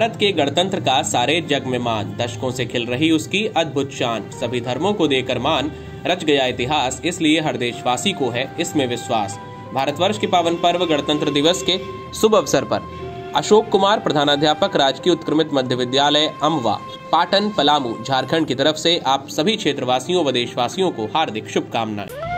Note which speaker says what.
Speaker 1: भारत के गणतंत्र का सारे जग में मान। दशकों से खिल रही उसकी अद्भुत शान। सभी धर्मों को देकर मान रच गया इतिहास, इसलिए हर देशवासी को है इसमें विश्वास। भारतवर्ष के पावन पर्व गणतंत्र दिवस के शुभ अवसर पर। अशोक कुमार, प्रधानाध्यापक, राजकीय उत्क्रमित मध्य विद्यालय, अमवा, पाटन पलामू, झारखंड की तरफ़ से आप सभी क्षेत्रवासियों व देशवासियों को हार्दिक शुभकामनाएँ।